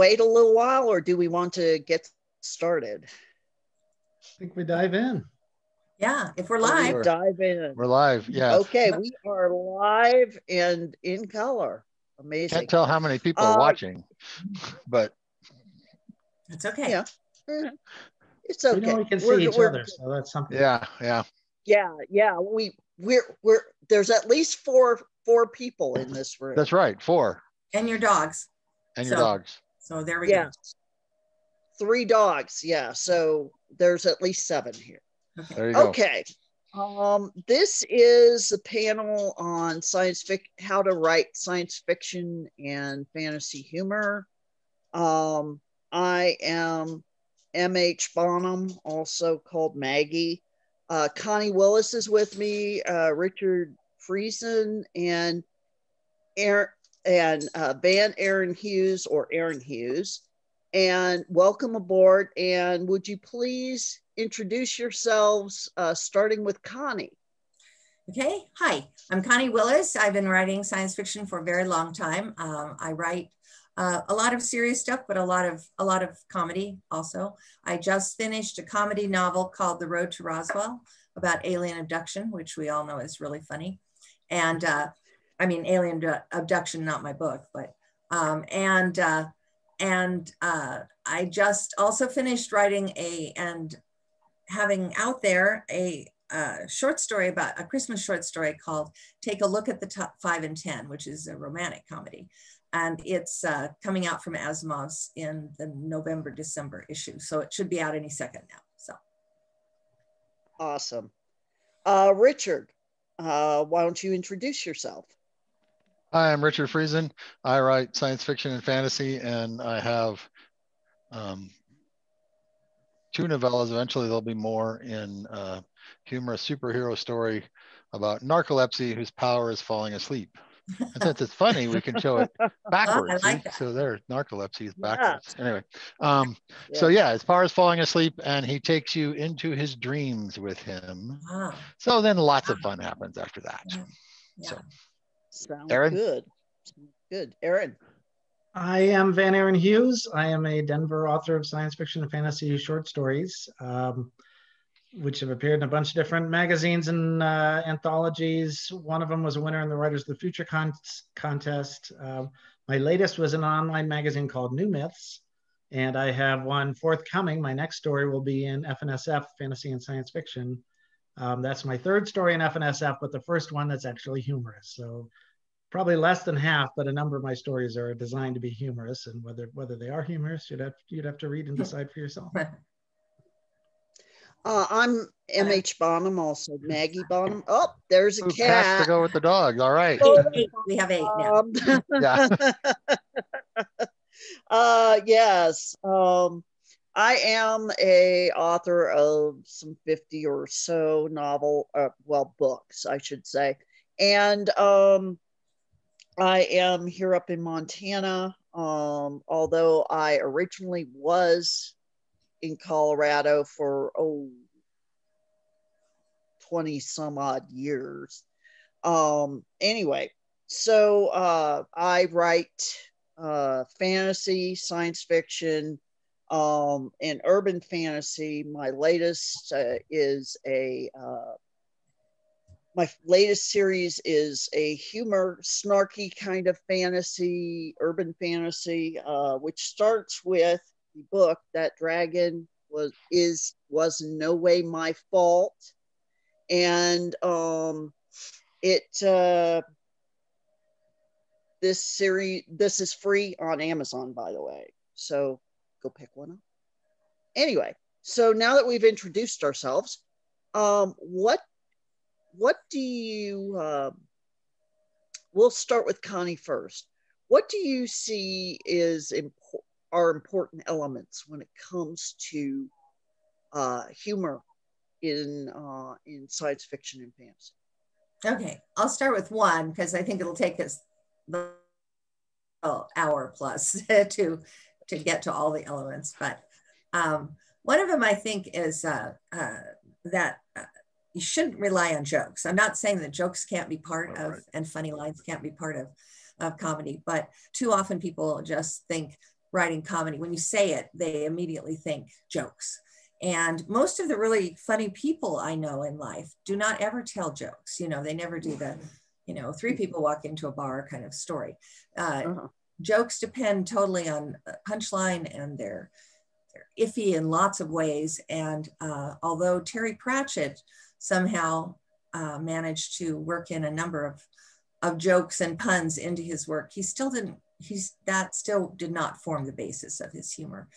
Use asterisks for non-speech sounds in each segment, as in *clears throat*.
wait a little while or do we want to get started? I think we dive in. Yeah, if we're live. We dive in. We're live. Yeah. Okay, we are live and in color. Amazing. Can't tell how many people are Uh, watching, but It's okay. Yeah. Eh, It's We okay. know we can see We're- each we're- other, so that's something. yeah, yeah. Yeah, yeah. We we're we're there's at least four four people in this room. That's right. Four. And your dogs. And your So- dogs. So there we yeah. Three dogs. Yeah. So there's at least seven here. Okay. There you go. Okay. Um, this is a panel on science fic how to write science fiction and fantasy humor. Um, I am MH Bonham, also called Maggie. Uh, Connie Willis is with me, uh, Richard Friesen, and Aaron and uh, Van Aaron Hughes or Aaron Hughes. And welcome aboard. And would you please introduce yourselves, uh, starting with Connie? Okay, hi, I'm Connie Willis. I've been writing science fiction for a very long time. Um, I write uh, a lot of serious stuff, but a lot of a lot of comedy also. I just finished a comedy novel called The Road to Roswell about alien abduction, which we all know is really funny. And uh, I mean, alien abduction, not my book, but um, and uh, and uh, I just also finished writing a and having out there a uh, short story about a Christmas short story called Take a Look at the Top Five and 10, which is a romantic comedy. And it's uh, coming out from Asimov's in the November, December issue. So it should be out any second now. So Awesome. Uh, Richard, uh, why don't you introduce yourself? Hi, I'm Richard Friesen. I write science fiction and fantasy, and I have um, two novellas. Eventually, there'll be more in uh, humorous superhero story about narcolepsy whose power is falling asleep. And since it's funny, we can show it *laughs* backwards. like that. So there, narcolepsy is Yeah. backwards. Anyway, um, so yeah, his power is falling asleep, and he takes you into his dreams with him. wow. So then lots of fun happens after that. Yeah. Yeah. So Sounds Aaron? good. Good. Aaron. I am Van Aaron Hughes. I am a Denver author of science fiction and fantasy short stories, um, which have appeared in a bunch of different magazines and uh, anthologies. One of them was a winner in the Writers of the Future con- contest. Um, my latest was an online magazine called New Myths. And I have one forthcoming. My next story will be in F&SF, Fantasy and Science Fiction. Um, that's my third story in F&SF, but the first one that's actually humorous. So probably less than half, but a number of my stories are designed to be humorous, and whether whether they are humorous, you'd have you'd have to read and decide for yourself. *laughs* Uh, I'm MH Bonham, also Maggie Bonham. Oh, there's a Ooh, has to cat. go with the dog. All right. Oh, Eight, eight. We have eight now. Um, *laughs* Yeah. *laughs* uh, yes. Um, I am a author of some 50 or so novel, uh, well, books, I should say. And um, I am here up in Montana. Um, although I originally was in Colorado for, oh, 20 some odd years. Um, anyway, so uh, I write uh, fantasy, science fiction, um, and urban fantasy. My latest uh, is a uh, my latest series is a humor, snarky kind of fantasy, urban fantasy, uh, which starts with the book that dragon was is was in no way my fault, and um, it uh, this series this is free on Amazon, by the way. So go pick one up. Anyway, so now that we've introduced ourselves, um, what what do you? Um, we'll start with Connie first. What do you see is impo- are important elements when it comes to uh, humor in uh, in science fiction and fantasy? Okay, I'll start with one because I think it'll take us the oh, hour plus *laughs* to to get to all the elements. But um, one of them I think is uh, uh, that uh, you shouldn't rely on jokes. I'm not saying that jokes can't be part of and funny lines can't be part of of comedy, but too often people just think writing comedy. When you say it, they immediately think jokes. And most of the really funny people I know in life do not ever tell jokes. You know, they never do the, you know, three people walk into a bar kind of story. Uh, uh-huh. Jokes depend totally on punchline and they're, they're iffy in lots of ways. And uh, although Terry Pratchett somehow uh, managed to work in a number of, of jokes and puns into his work, he still didn't, he's, that still did not form the basis of his humor.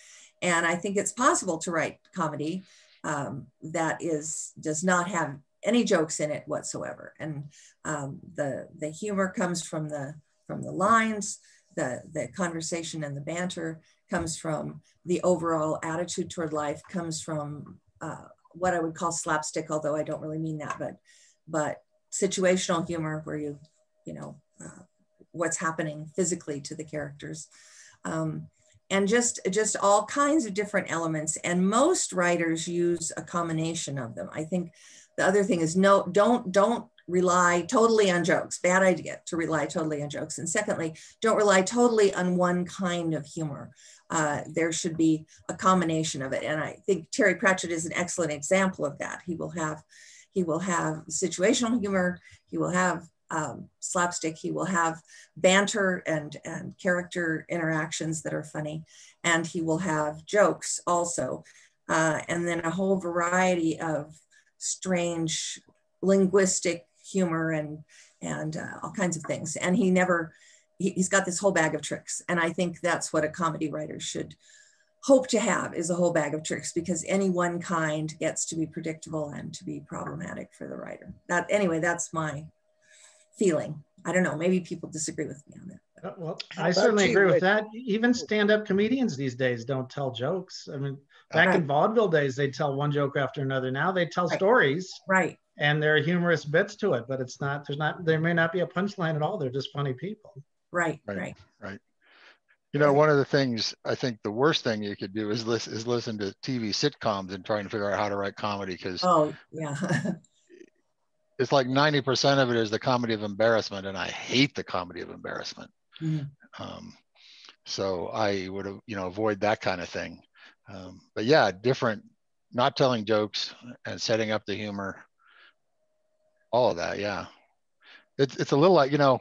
And I think it's possible to write comedy um, that is does not have any jokes in it whatsoever. And um, the the humor comes from the from the lines, the the conversation and the banter comes from the overall attitude toward life, comes from uh, what I would call slapstick, although I don't really mean that, but but situational humor where you you know uh, what's happening physically to the characters. Um, and just just all kinds of different elements and most writers use a combination of them i think the other thing is no don't don't rely totally on jokes bad idea to rely totally on jokes. And secondly don't rely totally on one kind of humor. Uh, there should be a combination of it. And i think terry pratchett is an excellent example of that. He will have he will have situational humor. He will have um, slapstick. He will have banter and, and character interactions that are funny, and he will have jokes also. Uh, and then a whole variety of strange linguistic humor and, and uh, all kinds of things. And he never, he, he's got this whole bag of tricks. And I think that's what a comedy writer should hope to have is a whole bag of tricks because any one kind gets to be predictable and to be problematic for the writer. That anyway, that's my feeling. I don't know. Maybe people disagree with me on that. Uh, well, I certainly agree with that. Even stand-up comedians these days don't tell jokes. I mean, back right. in vaudeville days, they'd tell one joke after another. Now they tell right. stories. Right. And there are humorous bits to it, but it's not. There's not. There may not be a punchline at all. They're just funny people. Right. Right. Right. right. You know, one of the things I think the worst thing you could do is listen is listen to TV sitcoms and trying to figure out how to write comedy because oh yeah *laughs* it's like 90% of it is the comedy of embarrassment and i hate the comedy of embarrassment mm. um, so i would you know avoid that kind of thing um, but yeah different not telling jokes and setting up the humor all of that yeah it's, it's a little like you know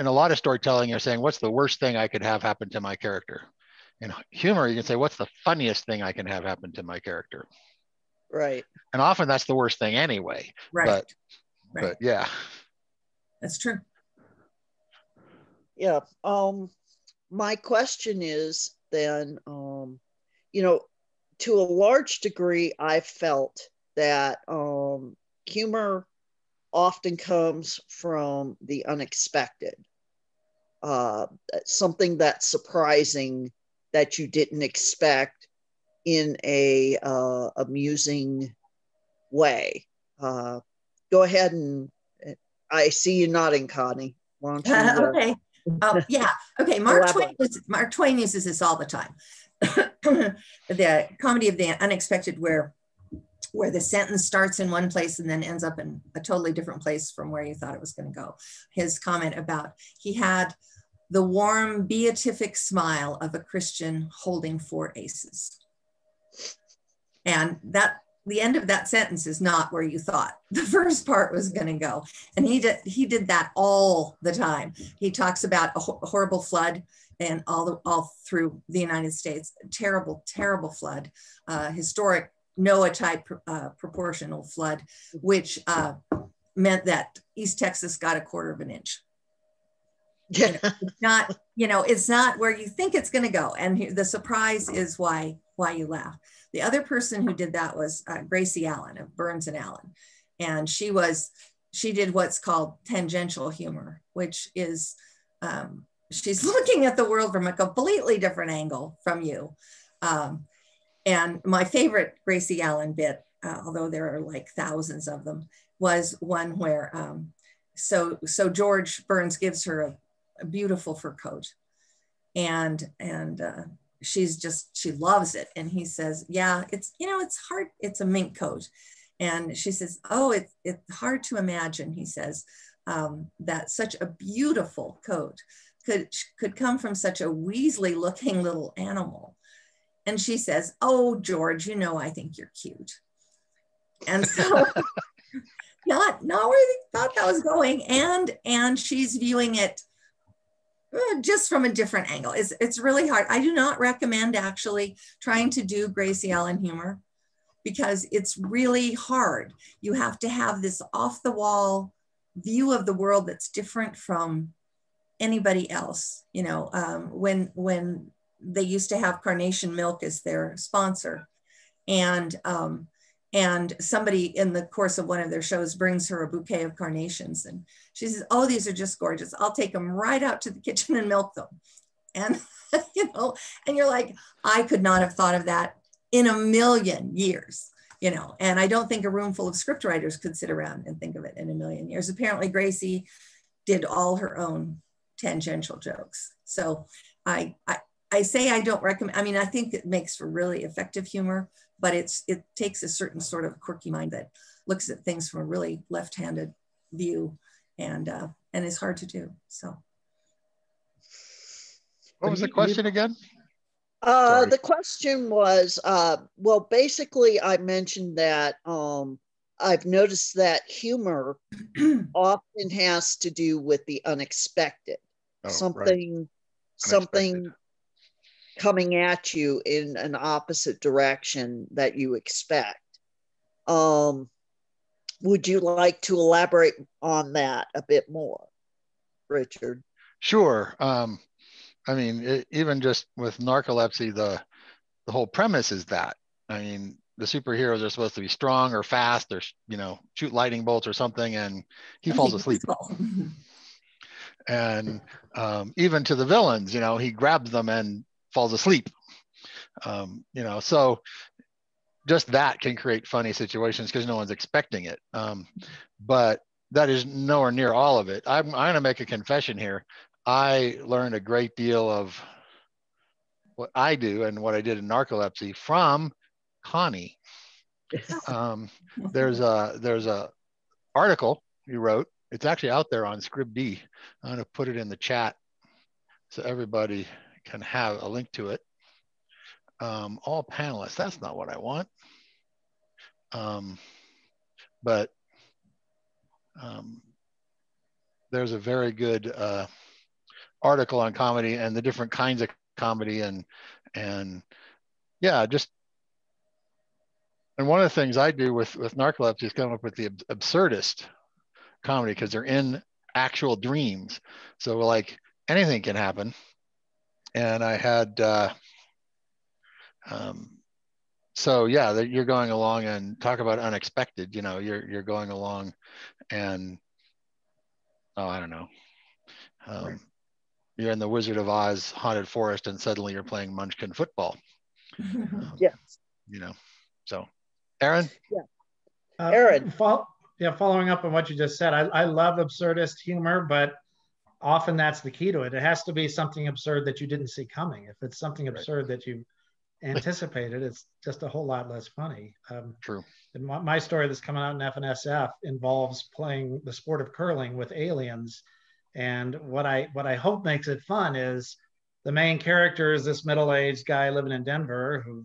in a lot of storytelling you're saying what's the worst thing i could have happen to my character in humor you can say what's the funniest thing i can have happen to my character Right. And often that's the worst thing anyway. Right. But, right. but yeah. That's true. Yeah. Um, my question is then, um, you know, to a large degree, I felt that um, humor often comes from the unexpected, uh, something that's surprising that you didn't expect in a uh, amusing way. Uh, go ahead and I see you nodding, Connie. Why don't you, uh, okay. Oh, yeah. Okay. Mark Twain, uses, Mark Twain uses this all the time. *coughs* the comedy of the unexpected, where where the sentence starts in one place and then ends up in a totally different place from where you thought it was going to go. His comment about he had the warm beatific smile of a Christian holding four aces. And that the end of that sentence is not where you thought *laughs* the first part was going to go. And he did he did that all the time. He talks about a, ho- horrible flood and all the, all through the United States, terrible terrible flood, uh, historic Noah type uh, proportional flood, which uh, meant that East Texas got a quarter of an inch. Yeah. You know, not you know it's not where you think it's going to go, and the surprise is why why you laugh. The other person who did that was uh, Gracie Allen of Burns and Allen. And she was, she did what's called tangential humor, which is um, she's *laughs* looking at the world from a completely different angle from you. Um, and my favorite Gracie Allen bit, uh, although there are like thousands of them, was one where um, so so George Burns gives her a, a beautiful fur coat, and and uh, she's just she loves it. And he says yeah it's you know it's hard it's a mink coat. And she says oh it's it's hard to imagine he says um, that such a beautiful coat could could come from such a Weasley looking little animal? And she says, Oh, George, you know, I think you're cute. And so *laughs* not not where they thought that was going. And and she's viewing it uh, just from a different angle. It's, it's really hard. I do not recommend actually trying to do Gracie Allen humor because it's really hard. You have to have this off the wall view of the world that's different from anybody else. You know, um, when when they used to have Carnation Milk as their sponsor, and um, and somebody in the course of one of their shows brings her a bouquet of carnations, and she says, "Oh, these are just gorgeous. I'll take them right out to the kitchen and milk them." And *laughs* you know, and you're like, I could not have thought of that in a million years you know and i don't think a room full of script writers could sit around and think of it in a million years apparently gracie did all her own tangential jokes so i i, I say i don't recommend i mean i think it makes for really effective humor but it's it takes a certain sort of quirky mind that looks at things from a really left-handed view and uh and it's hard to do so. What was the question again? Uh, the question was, uh, well, basically, I mentioned that um, I've noticed that humor *clears throat* often has to do with the unexpected, oh, something, right. something coming at you in an opposite direction that you expect. Um, would you like to elaborate on that a bit more, Richard? Sure. Um, I mean, it, even just with narcolepsy, the the whole premise is that. I mean, the superheroes are supposed to be strong or fast or you know shoot lightning bolts or something, and he falls asleep. *laughs* and um, even to the villains, you know, he grabs them and falls asleep. Um, you know, so just that can create funny situations because no one's expecting it. Um, but that is nowhere near all of it. I'm, I'm going to make a confession here. I learned a great deal of what I do and what I did in narcolepsy from Connie. *laughs* Um, there's a there's a article you wrote. It's actually out there on Scribd. I'm going to put it in the chat so everybody can have a link to it. Um, all panelists. That's not what I want. Um, but um, there's a very good uh, article on comedy and the different kinds of comedy and and yeah just and one of the things i do with with narcolepsy is come up with the absurdist comedy because they're in actual dreams so like anything can happen and i had uh um so yeah you're going along and talk about unexpected you know you're you're going along and oh i don't know um, right you're in the Wizard of Oz haunted forest and suddenly you're playing Munchkin football. *laughs* um, yes. You know, so Aaron? Yeah. Uh, Aaron. Fo- yeah, following up on what you just said, I, I love absurdist humor, but often that's the key to it. It has to be something absurd that you didn't see coming. If it's something absurd right. that you anticipated, it's just a whole lot less funny. Um, True. My, my story that's coming out in F&SF involves playing the sport of curling with aliens and what I what I hope makes it fun is the main character is this middle-aged guy living in Denver who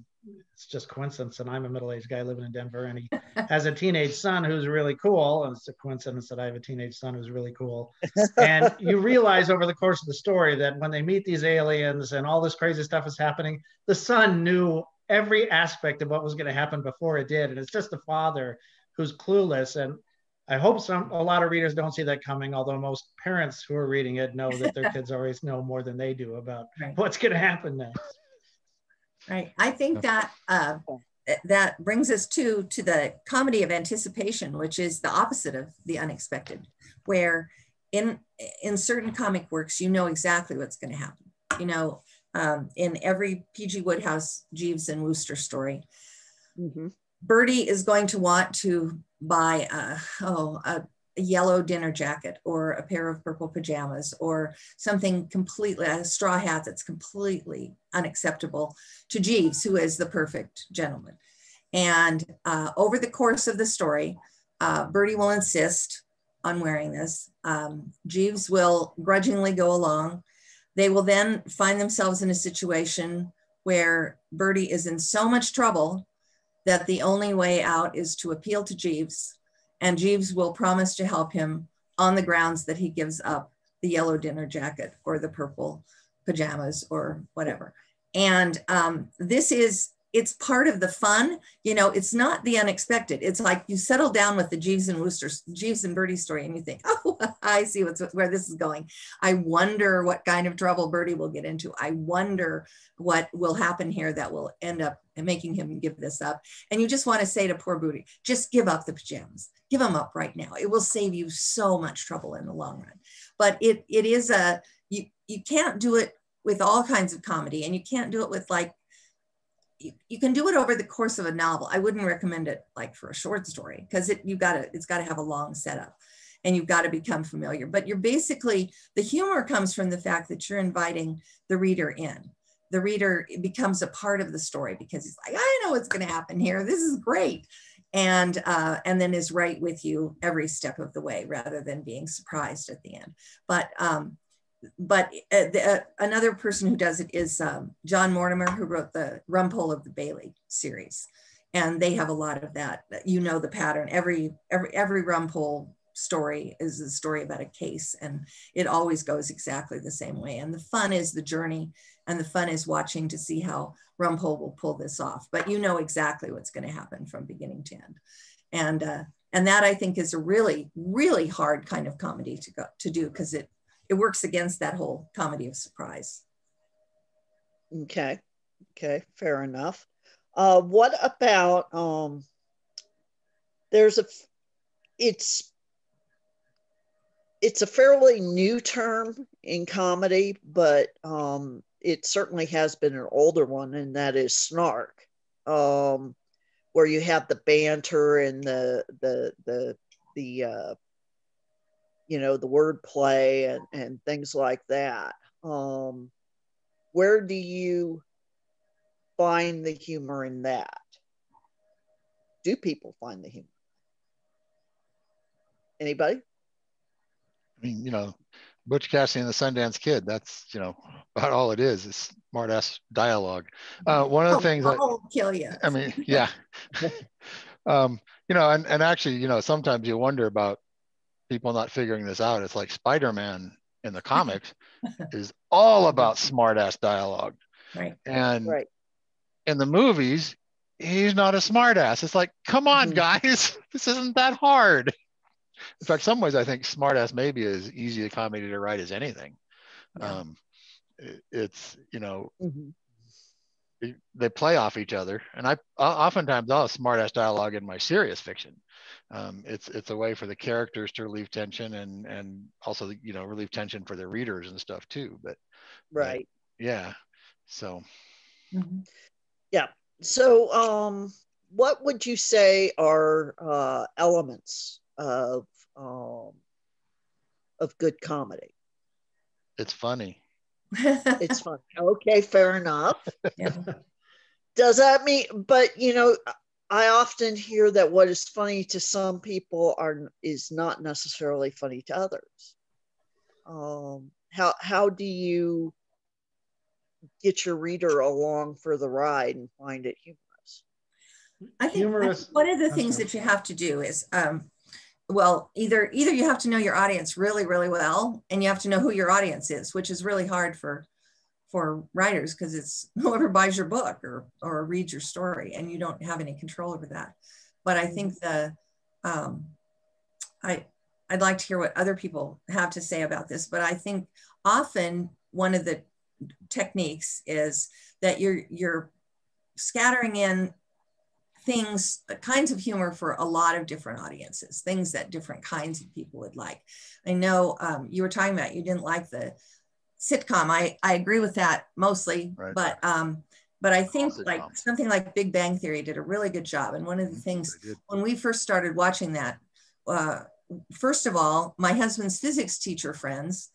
it's just coincidence that I'm a middle-aged guy living in Denver and he has a teenage son who's really cool. And it's a coincidence that I have a teenage son who's really cool. and you realize over the course of the story that when they meet these aliens and all this crazy stuff is happening, the son knew every aspect of what was going to happen before it did. And it's just the father who's clueless. And I hope some a lot of readers don't see that coming, although most parents who are reading it know that their *laughs* kids always know more than they do about right. what's going to happen next. Right. I think that uh, that brings us to to the comedy of anticipation, which is the opposite of the unexpected, where in in certain comic works you know exactly what's going to happen. You know, um, in every P.G. Wodehouse, Jeeves, and Wooster story, mm-hmm. Bertie is going to want to buy a, oh, a, a yellow dinner jacket or a pair of purple pajamas or something completely, a straw hat that's completely unacceptable to Jeeves, who is the perfect gentleman. And uh, over the course of the story, uh, Bertie will insist on wearing this. Um, Jeeves will grudgingly go along. they will then find themselves in a situation where Bertie is in so much trouble that the only way out is to appeal to Jeeves, and Jeeves will promise to help him on the grounds that he gives up the yellow dinner jacket or the purple pajamas or whatever. And um, this is it's part of the fun. You know, it's not the unexpected. It's like you settle down with the Jeeves and Wooster, Jeeves and Bertie story, and you think, *laughs* oh, I see what's where this is going. I wonder what kind of trouble Bertie will get into. I wonder what will happen here that will end up making him give this up. And you just want to say to poor Bertie, just give up the pajamas. Give them up right now. It will save you so much trouble in the long run. But it it is a you you can't do it with all kinds of comedy, and you can't do it with like you, you can do it over the course of a novel. I wouldn't recommend it like for a short story because it you've got to it's got to have a long setup and you've got to become familiar. But you're basically the humor comes from the fact that you're inviting the reader in. The reader becomes a part of the story because he's like, I know what's going to happen here. This is great. And uh, and then is right with you every step of the way rather than being surprised at the end. But um, but uh, the, uh, another person who does it is um, John Mortimer, who wrote the Rumpole of the Bailey series, and they have a lot of that. You know the pattern. Every every every Rumpole story is a story about a case, and it always goes exactly the same way. And the fun is the journey, and the fun is watching to see how Rumpole will pull this off. But you know exactly what's going to happen from beginning to end, and uh, and that I think is a really really hard kind of comedy to go to do because it it works against that whole comedy of surprise. Okay. Okay, fair enough. Uh, what about um there's a it's it's a fairly new term in comedy, but um it certainly has been an older one, and that is snark. Um where you have the banter and the the the the uh you know the wordplay and and things like that. Um where do you find the humor in that? Do people find the humor? Anybody? I mean you know butch cassidy and the sundance kid that's you know about all it is is smart ass dialogue. Uh, one of the oh, things I'll that, kill you. I mean yeah. *laughs* Um you know and, and actually you know sometimes you wonder about people not figuring this out. It's like Spider-Man in the *laughs* comics is all about smartass dialogue. Right. And right. in the movies, he's not a smartass. It's like, come on, mm-hmm. guys, *laughs* this isn't that hard. In fact, some ways I think smartass may be as easy a comedy to write as anything. Yeah. Um, it, it's you know mm-hmm they play off each other. And I oftentimes I'll have smartass dialogue in my serious fiction. Um, it's it's a way for the characters to relieve tension and and also you know relieve tension for the readers and stuff too but right. but, yeah so. Mm-hmm. yeah. So um what would you say are uh elements of um of good comedy? It's funny it's fun okay fair enough *laughs* yeah. does that mean but you know I often hear that what is funny to some people are is not necessarily funny to others. Um, how how do you get your reader along for the ride and find it humorous? I think, humorous. I think one of the things that you have to do is, um, well, either either you have to know your audience really really well, and you have to know who your audience is, which is really hard for for writers because it's *laughs* whoever buys your book or or reads your story and you don't have any control over that. But i think the um, i i'd like to hear what other people have to say about this but i think often one of the techniques is that you're you're scattering in things kinds of humor for a lot of different audiences things that different kinds of people would like i know um, you were talking about you didn't like the sitcom. I, I agree with that mostly, right. but um, but I think like something like Big Bang Theory did a really good job. And one of the mm-hmm. things when we first started watching that, uh, first of all, my husband's physics teacher friends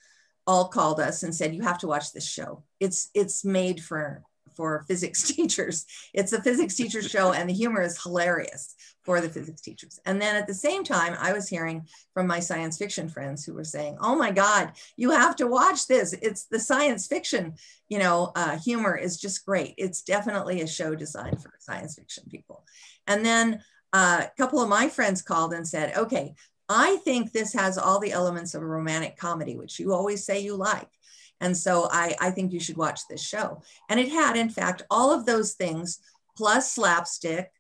all called us and said, "You have to watch this show. It's it's made for for physics *laughs* teachers. It's a physics teacher *laughs* show, and the humor is hilarious for the physics teachers. And then at the same time, I was hearing from my science fiction friends who were saying, "Oh my God, you have to watch this! It's the science fiction, you know, uh, humor is just great. It's definitely a show designed for science fiction people." And then uh, a couple of my friends called and said, "Okay." I think this has all the elements of a romantic comedy, which you always say you like. And so I, I think you should watch this show. And it had, in fact, all of those things plus slapstick,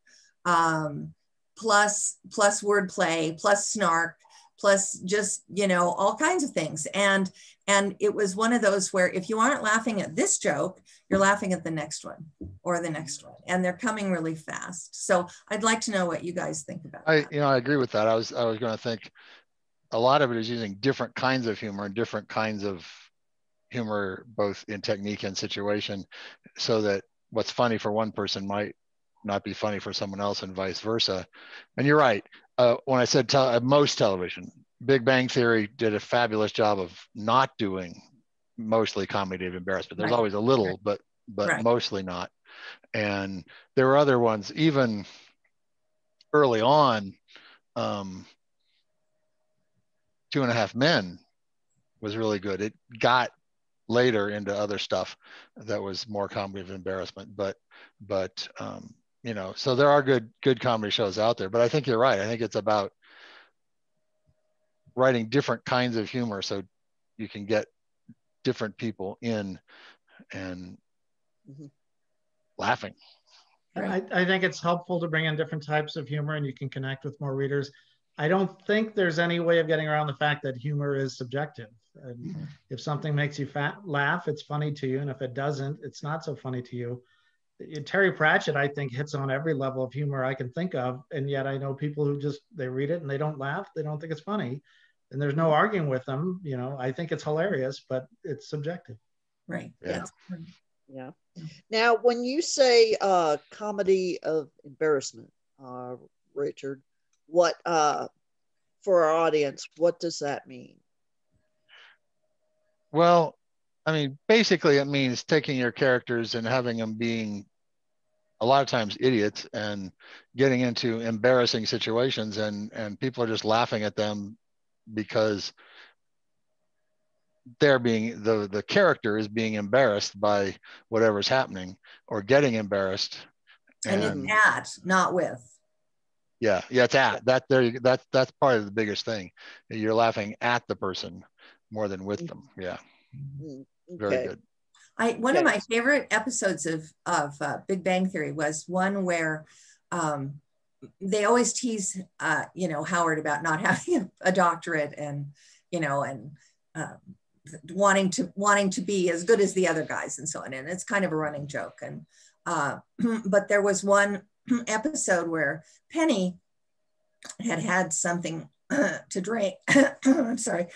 um, plus plus wordplay, plus snark, plus just you know all kinds of things. And and it was one of those where if you aren't laughing at this joke, you're laughing at the next one or the next one, and they're coming really fast. So I'd like to know what you guys think about. I that. you know I agree with that. I was I was going to think a lot of it is using different kinds of humor and different kinds of humor both in technique and situation so that what's funny for one person might not be funny for someone else and vice versa and you're right uh, when i said te- uh, most television big bang theory did a fabulous job of not doing mostly comedy of embarrassment there's Right. always a little Right. but but Right. mostly not and there were other ones even early on um, two and a half men was really good it got later into other stuff that was more comedy of embarrassment but but um, you know so there are good good comedy shows out there but i think you're right i think it's about writing different kinds of humor so you can get different people in and Mhm. laughing I, I think it's helpful to bring in different types of humor and you can connect with more readers. I don't think there's any way of getting around the fact that humor is subjective. And Mhm. if something makes you fat, laugh, it's funny to you. And if it doesn't, it's not so funny to you. Terry Pratchett, I think, hits on every level of humor I can think of. And yet I know people who just, they read it and they don't laugh. They don't think it's funny. And there's no arguing with them. You know, I think it's hilarious, but it's subjective. Right. Yeah. Yeah. Now, when you say uh, comedy of embarrassment, uh, Richard, what uh, for our audience, what does that mean? Well, I mean, basically, it means taking your characters and having them being a lot of times idiots and getting into embarrassing situations, and and people are just laughing at them because they're being the the character is being embarrassed by whatever's happening or getting embarrassed. and And, it's at, not with. yeah, yeah, it's at that there. That's that's part of the biggest thing. You're laughing at the person more than with them. Yeah, Mm, very Okay. good. I one of my favorite episodes of of uh, Big Bang Theory was one where um, they always tease uh, you know Howard about not *laughs* having a doctorate and you know and um, wanting to wanting to be as good as the other guys and so on. And it's kind of a running joke. And uh, *clears throat* but there was one *clears throat* episode where Penny had had something *clears throat* to drink. I'm sorry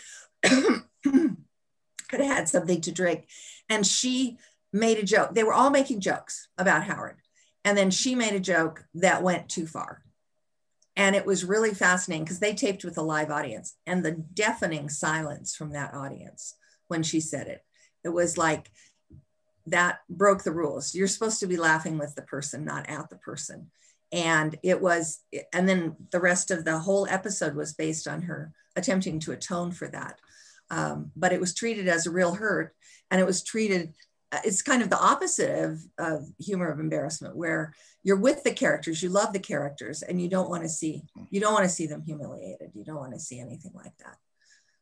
could have had something to drink and she made a joke. They were all making jokes about Howard. And then she made a joke that went too far. And it was really fascinating because they taped with a live audience and the deafening silence from that audience when she said it. It was like that broke the rules. You're supposed to be laughing with the person, not at the person. And it was, and then the rest of the whole episode was based on her attempting to atone for that. Um, but it was treated as a real hurt and it was treated uh, it's kind of the opposite of, of humor of embarrassment where you're with the characters you love the characters and you don't want to see you don't want to see them humiliated you don't want to see anything like that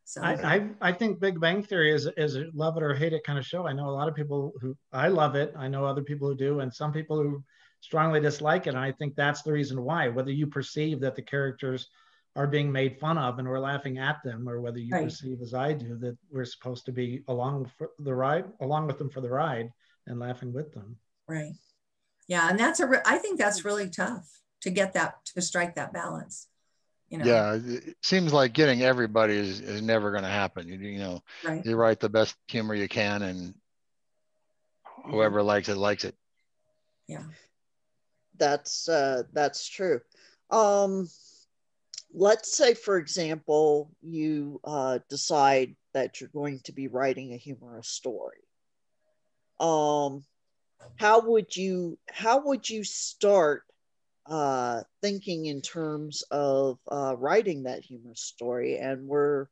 so I, I I think Big Bang Theory is is a love it or hate it kind of show. I know a lot of people who I love it. I know other people who do, and some people who strongly dislike it. And I think that's the reason why. Whether you perceive that the characters are being made fun of and we're laughing at them, or whether you Right. perceive as I do that we're supposed to be along for the ride, along with them for the ride, and laughing with them. right yeah and that's a re- i think that's really tough to get that to strike that balance you know Yeah, it it seems like getting everybody is, is never going to happen. You, you know, right you write the best humor you can, and whoever likes it likes it. yeah That's uh, that's true. Um, let's say, for example, you uh, decide that you're going to be writing a humorous story. Um, how would you how would you start uh, thinking in terms of uh, writing that humorous story? And we're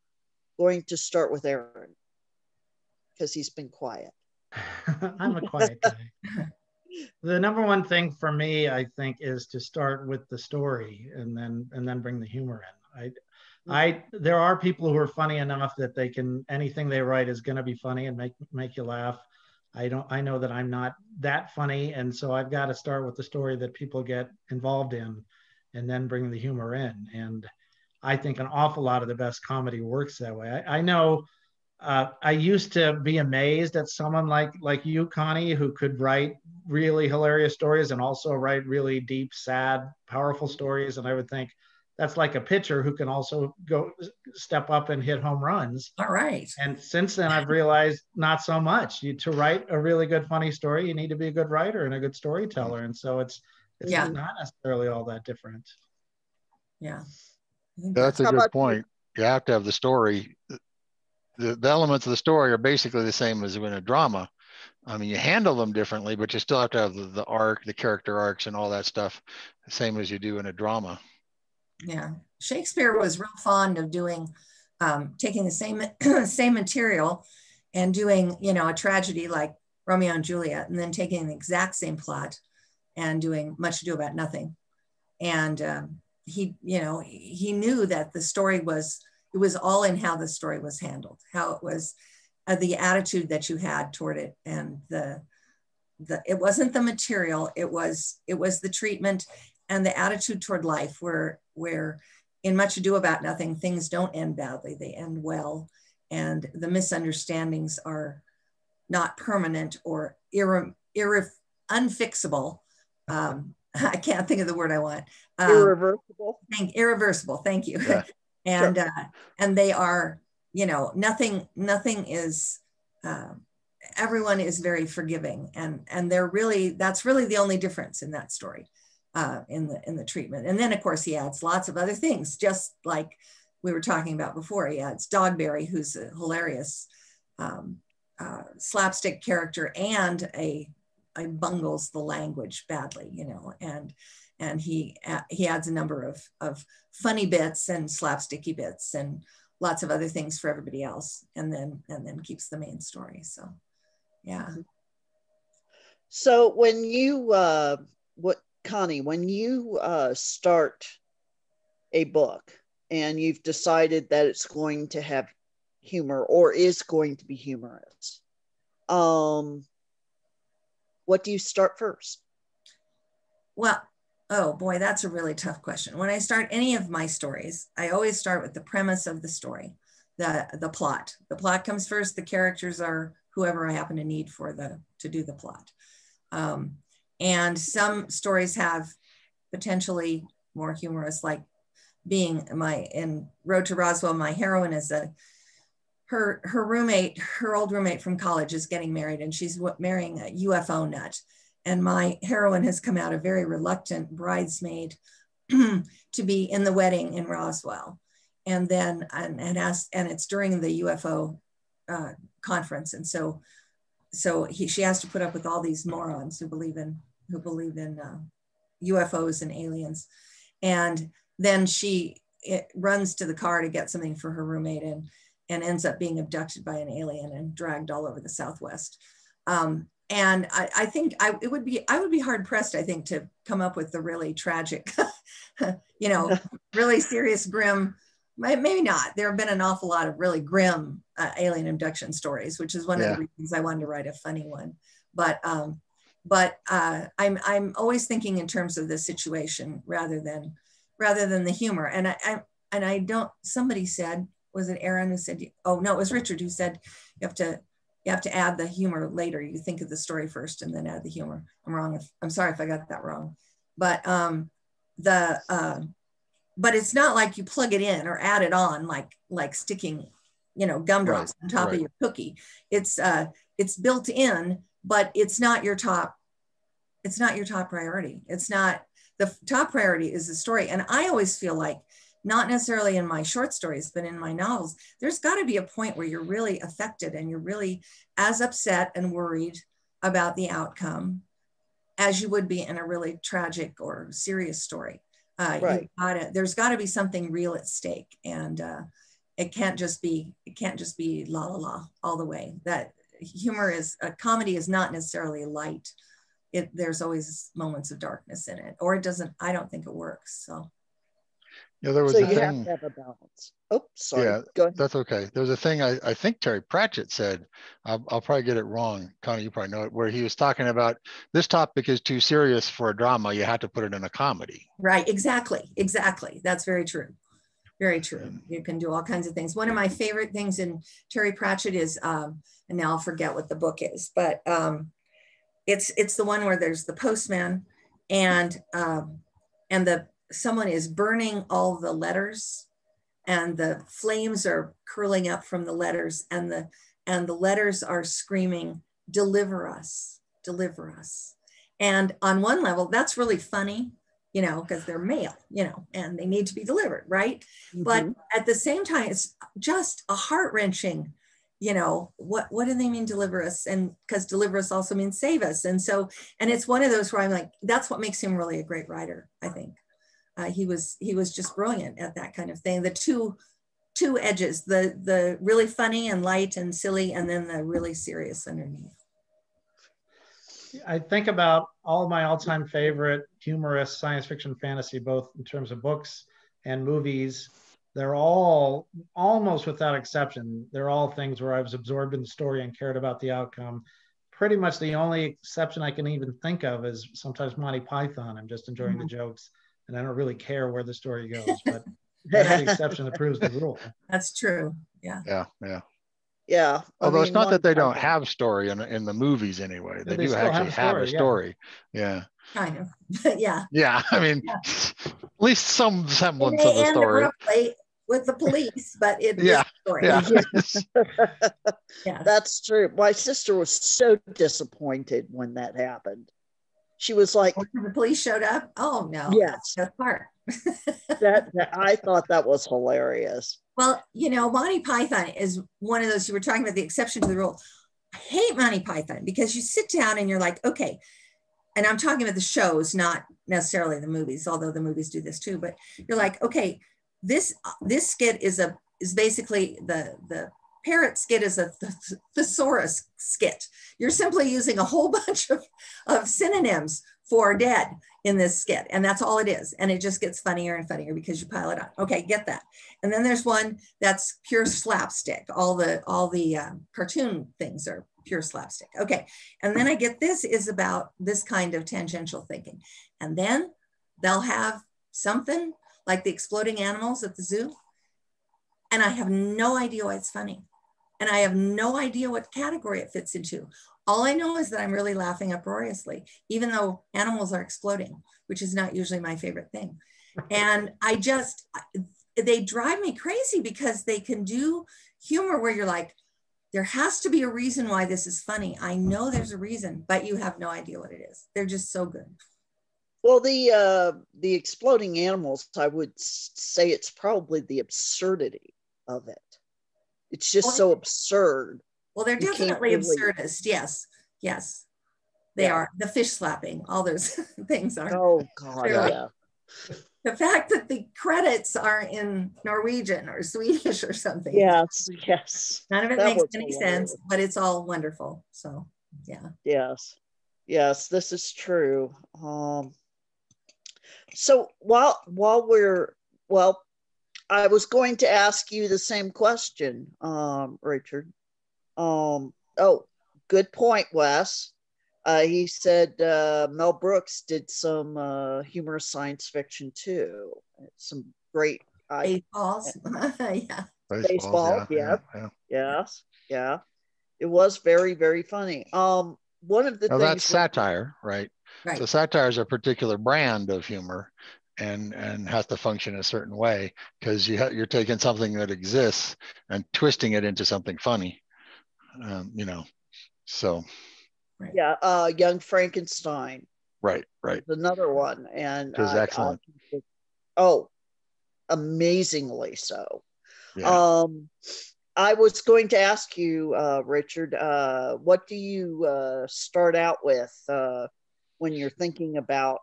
going to start with Aaron because he's been quiet. *laughs* I'm a quiet guy. *laughs* the number one thing for me, I think, is to start with the story and then and then bring the humor in. I I there are people who are funny enough that they can anything they write is going to be funny and make make you laugh. I don't I know that I'm not that funny and so I've got to start with the story that people get involved in and then bring the humor in and I think an awful lot of the best comedy works that way. I, I know uh, I used to be amazed at someone like like you, Connie, who could write really hilarious stories and also write really deep, sad, powerful stories. And I would think that's like a pitcher who can also go step up and hit home runs. All right. And since then, I've realized not so much. You to write a really good, funny story, you need to be a good writer and a good storyteller. And so it's it's yeah. not necessarily all that different. Yeah. That's a good point. You have to have the story the, the elements of the story are basically the same as in a drama. I mean, you handle them differently, but you still have to have the, the arc, the character arcs, and all that stuff, the same as you do in a drama. Yeah, Shakespeare was real fond of doing, um, taking the same *clears throat* same material, and doing you know a tragedy like Romeo and Juliet, and then taking the exact same plot, and doing Much Ado About Nothing, and um, he you know he knew that the story was it was all in how the story was handled, how it was uh, the attitude that you had toward it and the the it wasn't the material, it was it was the treatment and the attitude toward life where where in much ado about nothing things don't end badly they end well and the misunderstandings are not permanent or irre, irre, unfixable. Um, *laughs* i can't think of the word i want. Um, irreversible. Thank, irreversible thank you. Yeah and sure. uh, and they are you know nothing nothing is uh, everyone is very forgiving and and they're really that's really the only difference in that story uh, in the in the treatment and then of course he adds lots of other things just like we were talking about before he adds dogberry who's a hilarious um, uh, slapstick character and a, a bungles the language badly you know and and he he adds a number of of funny bits and slapsticky bits and lots of other things for everybody else and then and then keeps the main story. So yeah. So when you uh what connie when you uh start a book and you've decided that it's going to have humor or is going to be humorous um what do you start first? Well Oh boy, that's a really tough question. When I start any of my stories, I always start with the premise of the story, the the plot. The plot comes first. The characters are whoever I happen to need for the to do the plot. Um, and some stories have potentially more humorous, like being my in Road to Roswell. My heroine is a her her roommate, her old roommate from college, is getting married, and she's marrying a UFO nut and my heroine has come out a very reluctant bridesmaid *clears throat* to be in the wedding in Roswell. And then, and, and asked, and it's during the UFO uh, conference. And so, so he, she has to put up with all these morons who believe in, who believe in uh, UFOs and aliens. And then she it runs to the car to get something for her roommate and, and ends up being abducted by an alien and dragged all over the Southwest. Um, and I, I think I, it would be I would be hard pressed I think to come up with the really tragic, *laughs* you know, *laughs* really serious, grim. Maybe not. There have been an awful lot of really grim uh, alien abduction stories, which is one yeah. of the reasons I wanted to write a funny one. But um, but uh, I'm I'm always thinking in terms of the situation rather than rather than the humor. And I, I and I don't. Somebody said was it Aaron who said? Oh no, it was Richard who said you have to you have to add the humor later. You think of the story first and then add the humor. I'm wrong. If, I'm sorry if I got that wrong, but um, the uh, but it's not like you plug it in or add it on like like sticking, you know, gumdrops right, on top right. of your cookie. It's uh, it's built in, but it's not your top. It's not your top priority. It's not the top priority is the story. And I always feel like not necessarily in my short stories, but in my novels, there's got to be a point where you're really affected and you're really as upset and worried about the outcome as you would be in a really tragic or serious story. Uh, Right. gotta, there's got to be something real at stake, and uh, it can't just be it can't just be la la la all the way. That humor is a comedy is not necessarily light. It there's always moments of darkness in it, or it doesn't. I don't think it works. So Yeah, there was So a you have to have a balance. Oh, sorry. Yeah, Go ahead. That's okay. There was a thing I, I think Terry Pratchett said, I'll, I'll probably get it wrong. Connie, you probably know it, where he was talking about this topic is too serious for a drama. You have to put it in a comedy. Right, exactly, exactly. That's very true. Very true. You can do all kinds of things. One of my favorite things in Terry Pratchett is, um, and now I'll forget what the book is, but um, it's it's the one where there's the postman, and um, and the someone is burning all the letters, and the flames are curling up from the letters, and the and the letters are screaming, "Deliver us, deliver us." And on one level, that's really funny you know, because they're mail, you know, and they need to be delivered, right? But Mhm. at the same time, it's just a heart wrenching, you know, what what do they mean deliver us? And because deliver us also means save us. And so, and it's one of those where I'm like, that's what makes him really a great writer, I think. Uh, he was he was just brilliant at that kind of thing. The two two edges, the the really funny and light and silly, and then the really serious underneath. I think about all my all-time favorite humorous science fiction fantasy, both in terms of books and movies. They're all almost without exception. They're all things where I was absorbed in the story and cared about the outcome. Pretty much the only exception I can even think of is sometimes Monty Python. I'm just enjoying the jokes and I don't really care where the story goes. But *laughs* that's the exception that proves the rule. That's true. Yeah. Yeah, yeah. yeah. I Although it's not that they don't have story in, in the movies anyway. They, They do still have actually a have a story, yeah. story. Yeah. Kind of. *laughs* Yeah. Yeah. I mean, Yeah. at least some It semblance may of a end story. abruptly with the police, but it is Yeah, a story. Yeah. *laughs* Yeah. That's true. My sister was so disappointed when that happened. She was like, the police showed up. Oh no. Yes. That's part. *laughs* that, that I thought that was hilarious. Well, you know, Monty Python is one of those you were talking about the exception to the rule. I hate Monty Python because you sit down and you're like, okay, and I'm talking about the shows, not necessarily the movies, although the movies do this too. But you're like, okay, this this skit is a is basically the the parrot skit is a th- thesaurus skit. You're simply using a whole *laughs* bunch of of synonyms for dead in this skit, and that's all it is. And it just gets funnier and funnier because you pile it on. Okay, get that. And then there's one that's pure slapstick. All the all the um, cartoon things are pure slapstick. Okay, and then I get this is about this kind of tangential thinking, and then they'll have something like the exploding animals at the zoo, and I have no idea why it's funny, and I have no idea what category it fits into. All I know is that I'm really laughing uproariously, even though animals are exploding, which is not usually my favorite thing. *laughs* And I just, they drive me crazy because they can do humor where you're like, there has to be a reason why this is funny. I know there's a reason, but you have no idea what it is. They're just so good. Well, the uh, the exploding animals, I would say it's probably the absurdity of it. It's just Well, so absurd. Well, they're You definitely really- absurdist. Yes. Yes. They Yeah. are. The fish slapping, all those *laughs* things are. Oh God, yeah. The fact that the credits are in Norwegian or Swedish or something. Yes, yes, None of it That makes any sense, but it's all wonderful. So, yeah. yes, yes. This is true. Um, so while while we're well, I was going to ask you the same question, um, Richard. Um, oh, good point, Wes. Uh, he said uh, Mel Brooks did some uh, humorous science fiction too. Some great, I Spaceballs. yeah. *laughs* Spaceball, yeah. yes, yeah. It was very, very funny. Um, one of the Now things that's satire, right? Right. So satire is a particular brand of humor and and has to function a certain way because you ha- you're taking something that exists and twisting it into something funny. Um, you know, so right. yeah, uh, Young Frankenstein, right, right. another one, and It was I- I excellent. think oh, amazingly so. Yeah. Um, I was going to ask you, uh, Richard, uh, what do you uh, start out with uh, when you're thinking about?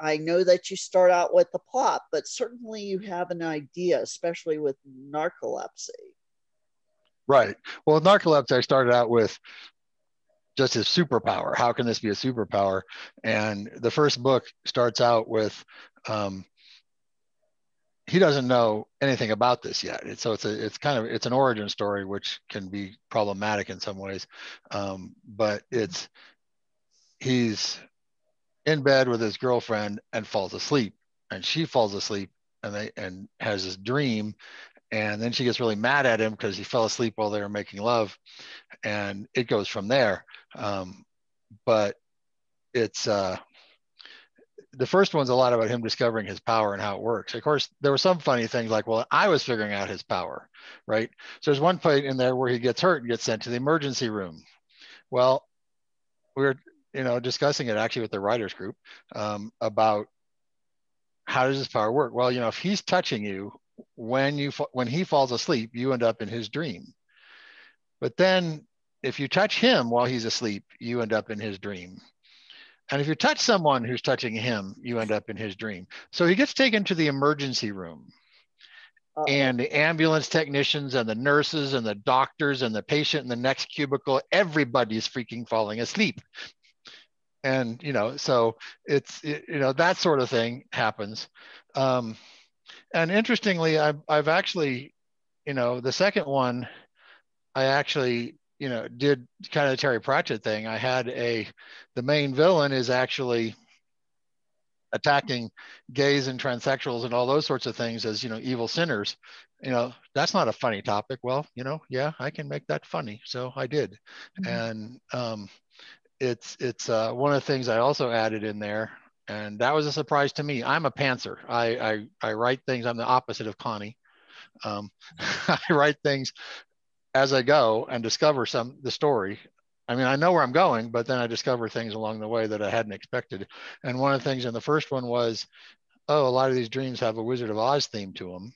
I know that you start out with the plot, but certainly you have an idea, especially with narcolepsy. Right. Well, narcolepsy, I started out with just his superpower. How can this be a superpower? And the first book starts out with um, he doesn't know anything about this yet. So it's a it's kind of it's an origin story, which can be problematic in some ways. Um, but it's he's in bed with his girlfriend and falls asleep, and she falls asleep, and they and has this dream, and then she gets really mad at him because he fell asleep while they were making love, and it goes from there. Um, but it's uh, the first one's a lot about him discovering his power and how it works. Of course, there were some funny things like, well, I was figuring out his power, right? So there's one point in there where he gets hurt and gets sent to the emergency room. Well, we are you know, discussing it actually with the writers group um, about how does this power work? Well, you know, if he's touching you when you when he falls asleep, you end up in his dream. But then if you touch him while he's asleep, you end up in his dream. And if you touch someone who's touching him, you end up in his dream. So he gets taken to the emergency room. Uh-oh. And the ambulance technicians and the nurses and the doctors and the patient in the next cubicle, everybody's freaking falling asleep. And, you know, so it's, it, you know, that sort of thing happens. Um, and interestingly, I've, I've actually, you know, the second one, I actually you know, did kind of the Terry Pratchett thing. I had a, the main villain is actually attacking gays and transsexuals and all those sorts of things as, you know, evil sinners. You know, that's not a funny topic. Well, you know, yeah, I can make that funny. So I did. Mm-hmm. And um, it's, it's uh, one of the things I also added in there. And that was a surprise to me. I'm a pantser. I, I, I write things. I'm the opposite of Connie. Um, *laughs* I write things as I go and discover some the story. I mean, I know where I'm going, but then I discover things along the way that I hadn't expected. And one of the things in the first one was, oh, a lot of these dreams have a Wizard of Oz theme to them.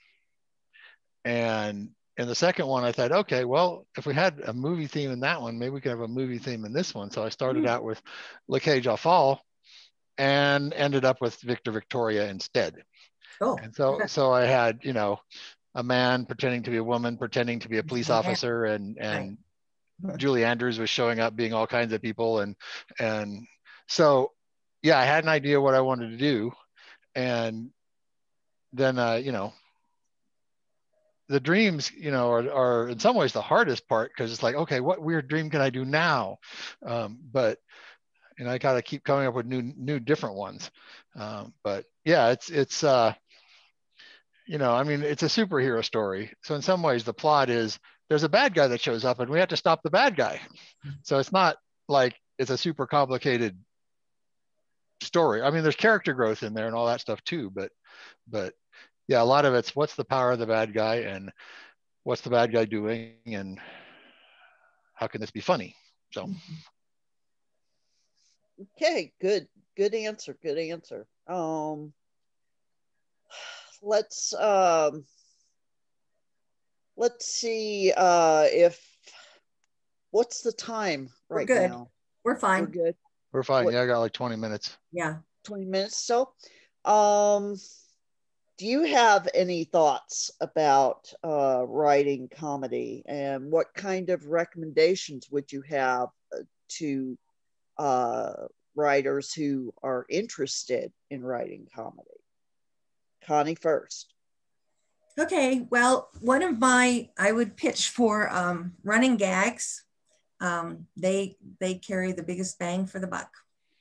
And in the second one, I thought, okay, well, if we had a movie theme in that one, maybe we could have a movie theme in this one. So I started mm-hmm. out with Le Cage aux Folles and ended up with Victor Victoria instead. Oh. And so, so I had, you know, a man pretending to be a woman, pretending to be a police officer, and and right. Julie Andrews was showing up being all kinds of people, and and so yeah, I had an idea what I wanted to do, and then uh, you know the dreams you know are, are in some ways the hardest part because it's like okay what weird dream can i do now um, but and i got to keep coming up with new new different ones um, but yeah it's it's uh you know, I mean, it's a superhero story. So in some ways, the plot is there's a bad guy that shows up and we have to stop the bad guy. So it's not like it's a super complicated story. I mean, there's character growth in there and all that stuff too, but but yeah, a lot of it's what's the power of the bad guy and what's the bad guy doing and how can this be funny? So okay, good, good answer, good answer. Um let's um, let's see uh, if what's the time right now. We're good. now? We're fine. We're good. We're fine. What, yeah, I got like 20 minutes. Yeah. 20 minutes. So um do you have any thoughts about uh, writing comedy and what kind of recommendations would you have uh, to uh, writers who are interested in writing comedy? Connie first. Okay, well, one of my, I would pitch for um, running gags. Um, they they carry the biggest bang for the buck.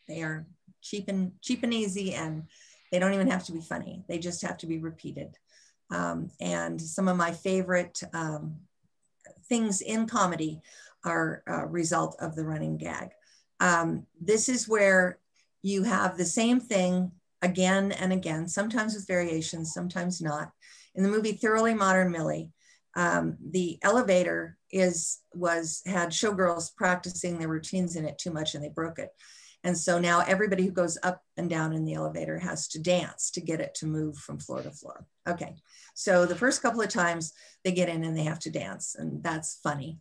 They are cheap and cheap and easy, and they don't even have to be funny. They just have to be repeated. Um, and some of my favorite um, things in comedy are a result of the running gag. Um, this is where you have the same thing again and again, sometimes with variations, sometimes not. In the movie Thoroughly Modern Millie, um, the elevator is was had showgirls practicing their routines in it too much and they broke it. And so now everybody who goes up and down in the elevator has to dance to get it to move from floor to floor. Okay. So the first couple of times they get in and they have to dance and that's funny.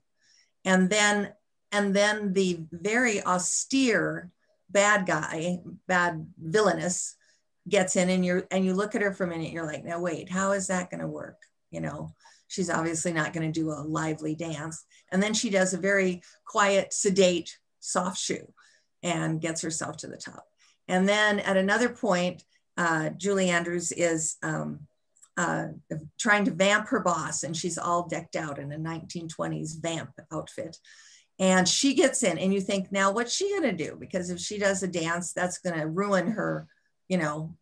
And then and then the very austere bad guy, bad villainous gets in and you're and you look at her for a minute you're like, "Now wait, how is that going to work?" You know, she's obviously not going to do a lively dance. And then she does a very quiet, sedate soft shoe and gets herself to the top. And then at another point, uh, Julie Andrews is um, uh, trying to vamp her boss, and she's all decked out in a 1920s vamp outfit. And she gets in, and you think, now what's she to do? Because if she does a dance, that's to ruin her, you know,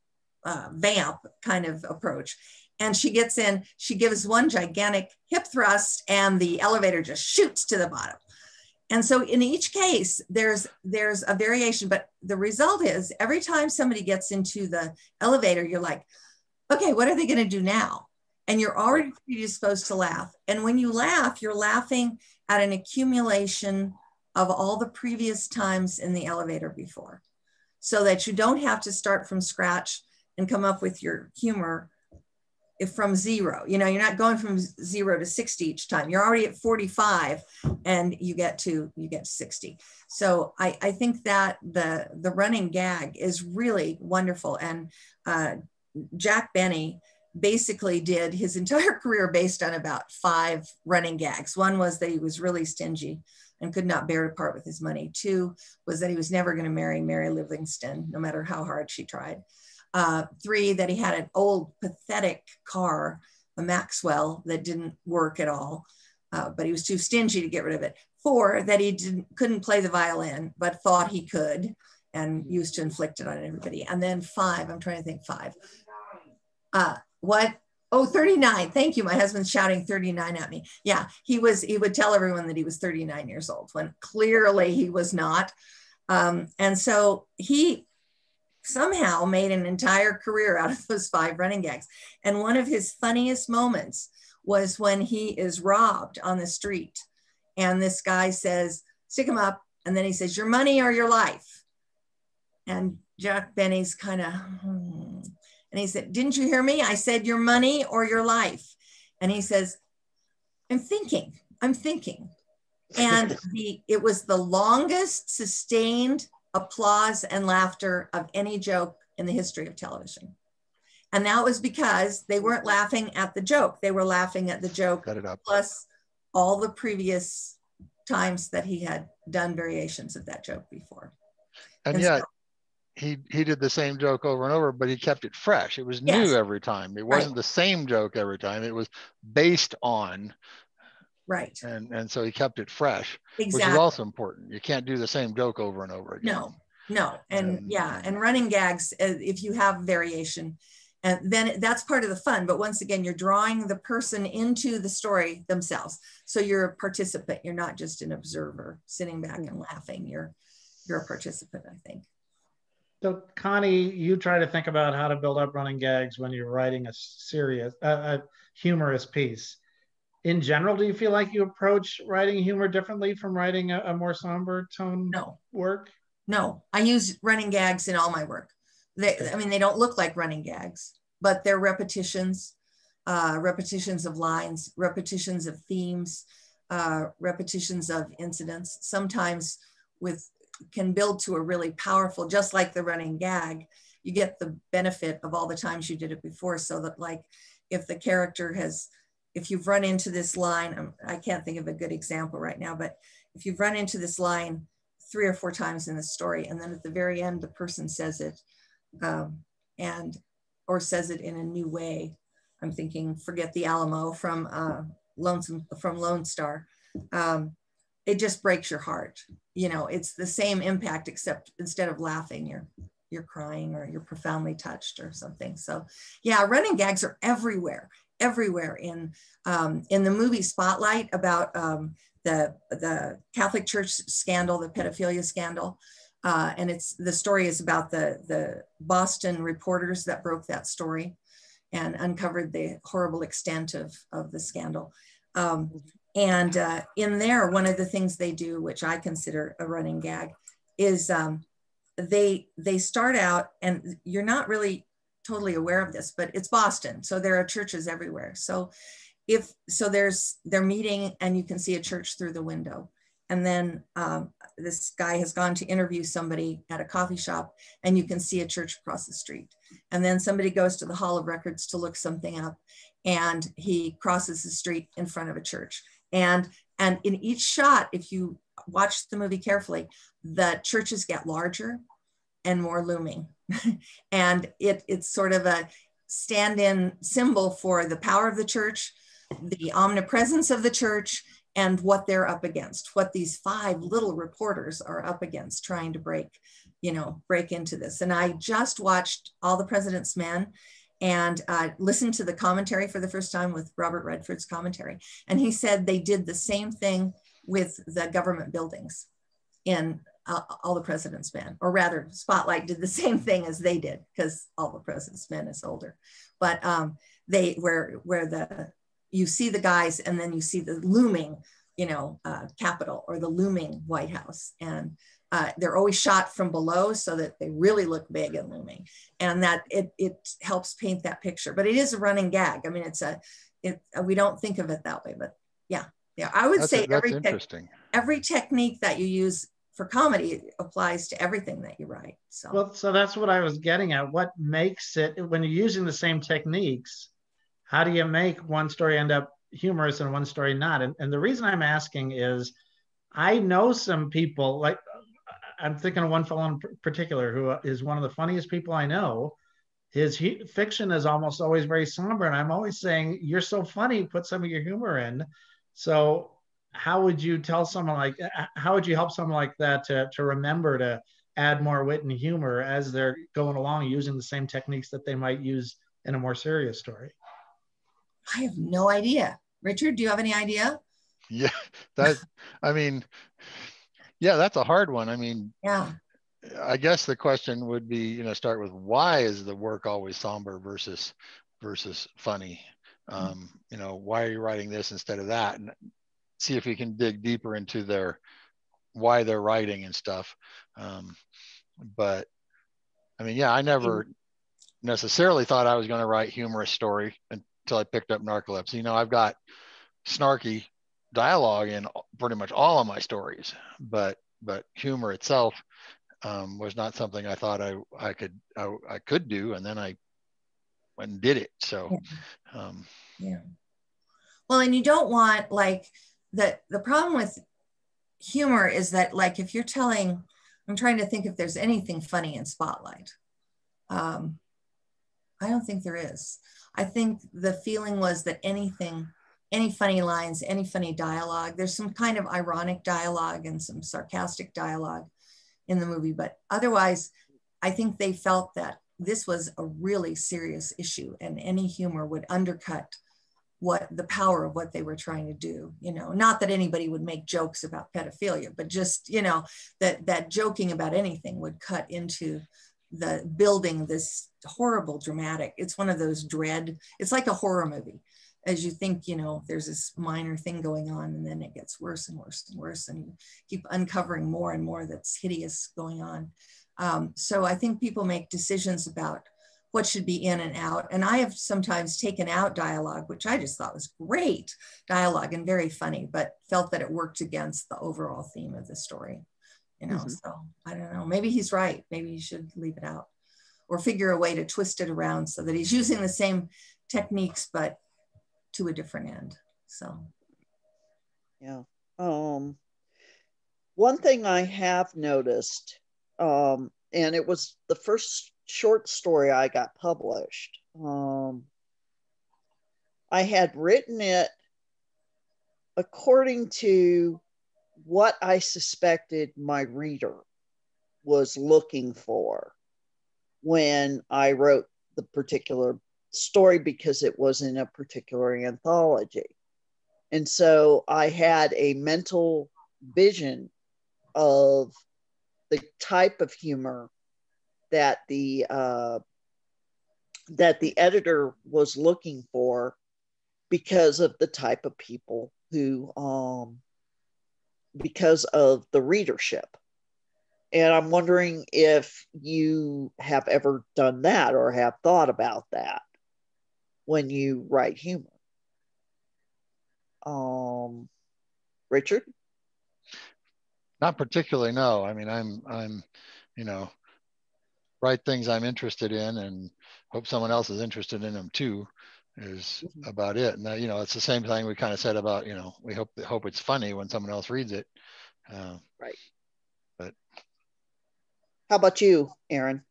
uh, vamp kind of approach. And she gets in, she gives one gigantic hip thrust, and the elevator just shoots to the bottom and so in each case there's there's a variation but the result is every time somebody gets into the elevator you're like okay what are they going to do now? And you're already predisposed to laugh. And when you laugh you're laughing at an accumulation of all the previous times in the elevator before. So that you don't have to start from scratch and come up with your humor from zero you know you're not going from zero to 60 each time. You're already at 45 and you get to you get 60 so i i think that the the running gag is really wonderful. And uh, jack benny basically did his *laughs* entire career based on about five running gags. One was that he was really stingy and could not bear to part with his money. Two was that he was never going to marry mary livingstone no matter how hard she tried uh, three, that he had an old, pathetic car, a Maxwell, that didn't work at all, uh, but he was too stingy to get rid of it. Four, that he didn't, couldn't play the violin, but thought he could and used to inflict it on everybody. And then five, I'm trying to think five. Uh, what? Oh, 39. Thank you. My husband's shouting 39 at me. Yeah, he was, he would tell everyone that he was 39 years old when clearly he was not. Um, and so he somehow made an entire career out of those five running gags. And one of his funniest moments was when he is robbed on the street. And this guy says, stick him up. And then he says, your money or your life. And Jack Benny's kind of, hmm. and he said, didn't you hear me? I said your money or your life. And he says, I'm thinking, I'm thinking. And *laughs* the, it was the longest sustained applause and laughter of any joke in the history of television. And that was because they weren't laughing at the joke. They were laughing at the joke plus all the previous times that he had done variations of that joke before. And, and yet so, he he did the same joke over and over, but he kept it fresh. It was yes. new every time. It wasn't right. the same joke every time. It was based on Right. And and so he kept it fresh, exactly. which is also important. You can't do the same joke over and over again. No, no. And, and yeah, and running gags, uh, if you have variation, and then that's part of the fun. But once again, you're drawing the person into the story themselves. So you're a participant. You're not just an observer sitting back and laughing. You're you're a participant, I think. So Connie, you try to think about how to build up running gags when you're writing a serious, uh, a humorous piece in general, do you feel like you approach writing humor differently from writing a, a more somber tone no. work? No, I use running gags in all my work. They, I mean, they don't look like running gags, but they're repetitions, uh, repetitions of lines, repetitions of themes, uh, repetitions of incidents. Sometimes with can build to a really powerful, just like the running gag, you get the benefit of all the times you did it before. So that like if the character has if you've run into this line, um, I can't think of a good example right now, but if you've run into this line three or four times in the story, and then at the very end, the person says it, um, and or says it in a new way. I'm thinking, forget the Alamo from uh, Lonesome from Lone Star. Um, it just breaks your heart. You know, it's the same impact, except instead of laughing, you're you're crying or you're profoundly touched or something. So, yeah, running gags are everywhere everywhere in um, in the movie Spotlight about um, the the Catholic Church scandal, the pedophilia scandal, uh, and it's the story is about the the Boston reporters that broke that story and uncovered the horrible extent of of the scandal. Um, and uh, in there, one of the things they do, which I consider a running gag, is um, they they start out and you're not really totally aware of this but it's boston so there are churches everywhere. So if so there's they're meeting and you can see a church through the window. And then um, this guy has gone to interview somebody at a coffee shop and you can see a church across the street. And then somebody goes to the hall of records to look something up and he crosses the street in front of a church. And and in each shot if you watch the movie carefully the churches get larger and more looming *laughs* and it, it's sort of a stand-in symbol for the power of the church the omnipresence of the church and what they're up against, what these five little reporters are up against trying to break, you know, break into this. And I just watched All the President's Men and uh, listened to the commentary for the first time with Robert Redford's commentary. And he said they did the same thing with the government buildings in uh, All the President's Men, or rather, Spotlight did the *laughs* same thing as they did because All the President's Men is older. But um, they where where the you see the guys and then you see the looming, you know, uh, Capitol or the looming White House. And uh, they're always shot from below so that they really look big and looming. And that it, it helps paint that picture. But it is a running gag. I mean, it's a, it, we don't think of it that way, but yeah. Yeah, I would That's say a- every, te- interesting. every technique that you use for comedy applies to everything that you write. So Well, so that's what I was getting at. What makes it when you're using the same techniques? How do you make one story end up humorous and one story not? And, and the reason I'm asking is, I know some people like I'm thinking of one fellow in particular who uh, is one of the funniest people I know. His hu- fiction is almost always very somber, and I'm always saying, "You're so funny. Put some of your humor in." So, how would you tell someone like, uh, uh, how would you help someone like that to to remember to add more wit and humor as they're going along using the same techniques that they might use in a more serious story? I have no idea. Richard, do you have any idea? *laughs* Yeah, that, I mean, yeah, that's a hard one. I mean, Yeah. I guess the question would be, you know, start with why is the work always somber versus versus funny? Mm-hmm. Um, you know, why are you writing this instead of that? And see if we can dig deeper into their why they're writing and stuff. Um, but I mean, yeah, I never necessarily thought I was going to write humorous story until I picked up Narcolepsy. You know, I've got snarky dialogue in pretty much all of my stories, but but humor itself um, was not something I thought I I could I, I could do, and then I went and did it. So, um, Yeah. Well, and you don't want like the the problem with humor is that like if you're telling, I'm trying to think if there's anything funny in Spotlight. Um, I don't think there is. I think the feeling was that anything, any funny lines, any funny dialogue, there's some kind of ironic dialogue and some sarcastic dialogue in the movie, but otherwise, I think they felt that this was a really serious issue and any humor would undercut what the power of what they were trying to do you know? Not that anybody would make jokes about pedophilia but just you know that that joking about anything would cut into the building this horrible dramatic it's one of those dread it's like a horror movie. As you think you know there's this minor thing going on and then it gets worse and worse and worse and you keep uncovering more and more that's hideous going on. Um, so i think people make decisions about what should be in and out. And I have sometimes taken out dialogue, which I just thought was great dialogue and very funny, but felt that it worked against the overall theme of the story. You know, Mhm. so I don't know. Maybe he's right. Maybe you should leave it out or figure a way to twist it around so that he's using the same techniques, but to a different end. So, Yeah. Um, one thing I have noticed, um, and it was the first short story I got published. Um, I had written it according to what I suspected my reader was looking for when I wrote the particular story because it was in a particular anthology. And so I had a mental vision of the type of humor that the uh, that the editor was looking for because of the type of people who um, because of the readership And I'm wondering if you have ever done that or have thought about that when you write humor. Um, Richard? Not particularly, no. I mean, I'm, I'm, you know, write things I'm interested in and hope someone else is interested in them too is mm-hmm. about it. And that, you know, it's the same thing we kind of said about, you know, we hope hope it's funny when someone else reads it. Uh, right. But how about you, Aaron?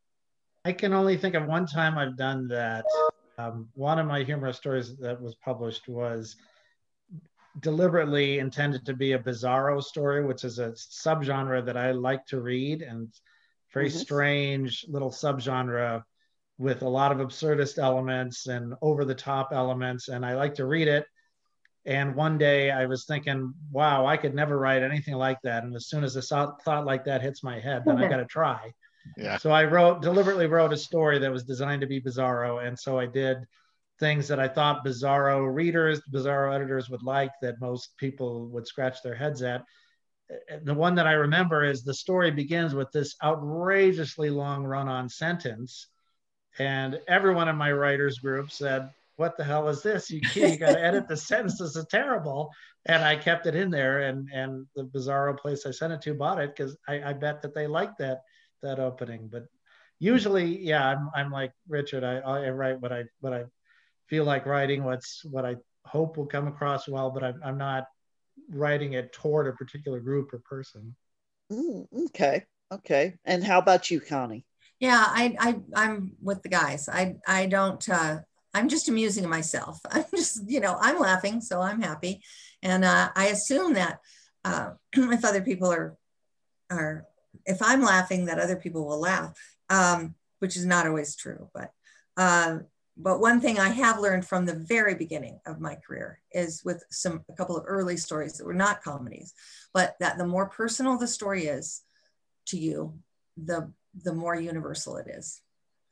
I can only think of one time I've done that. Um, one of my humorous stories that was published was deliberately intended to be a bizarro story, which is a subgenre that I like to read and very mm-hmm. strange little subgenre with a lot of absurdist elements and over the top elements. And I like to read it. And one day I was thinking, wow, I could never write anything like that. And as soon as a thought like that hits my head, then I got to try. Yeah. So I wrote, deliberately wrote a story that was designed to be bizarro. And so I did things that I thought bizarro readers, bizarro editors would like that most people would scratch their heads at. The one that I remember is the story begins with this outrageously long run on sentence and everyone in my writers group said, what the hell is this? You, you got to edit the *laughs* sentence. This is terrible. And I kept it in there. And, and the Bizarro place I sent it to bought it because I, I bet that they liked that, that opening. But usually, yeah, I'm, I'm like Richard. I, I write what I, what I feel like writing, what's, what I hope will come across well, but I'm, I'm not writing it toward a particular group or person. Mm, okay. Okay. And how about you, Connie? Yeah, I, I I'm with the guys. I I don't. Uh, I'm just amusing myself. *laughs* I'm just you know I'm laughing, so I'm happy, and uh, I assume that uh, *clears throat* if other people are are if I'm laughing, that other people will laugh, um, which is not always true. But uh, but one thing I have learned from the very beginning of my career is with some a couple of early stories that were not comedies, but that the more personal the story is to you, the the more universal it is.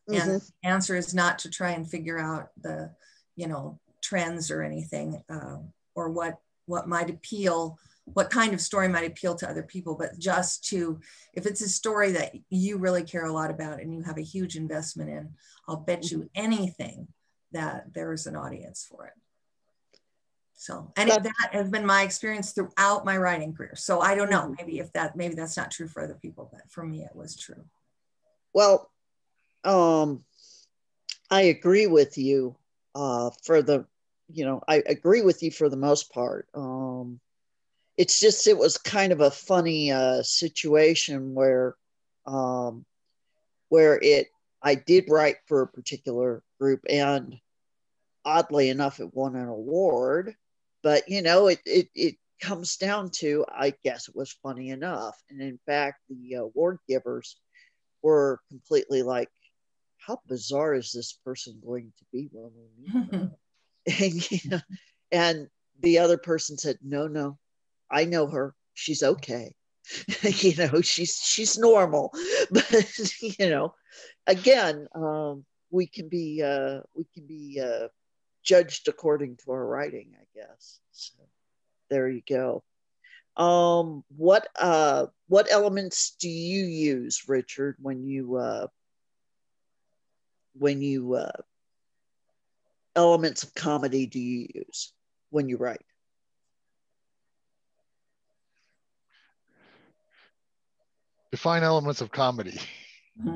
Mm-hmm. And the answer is not to try and figure out the, you know, trends or anything, uh, or what what might appeal, what kind of story might appeal to other people, but just to, if it's a story that you really care a lot about and you have a huge investment in, I'll bet you mm-hmm. anything that there is an audience for it. So, and that has been my experience throughout my writing career. So I don't know, mm-hmm. maybe if that, maybe that's not true for other people, but for me, it was true. Well, um, I agree with you uh, for the, you know, I agree with you for the most part. Um, it's just, it was kind of a funny uh, situation where, um, where it, I did write for a particular group and oddly enough, it won an award, but you know, it, it, it comes down to, I guess it was funny enough. And in fact, the award givers were completely like, how bizarre is this person going to be when we meet *laughs* *laughs* and, you know, and the other person said, no, no, I know her. She's okay. *laughs* you know, she's she's normal. *laughs* But you know, again, um, we can be uh, we can be uh, judged according to our writing, I guess. So there you go. Um, what uh, what elements do you use, Richard, when you uh, when you uh, elements of comedy do you use when you write? Define elements of comedy. *laughs*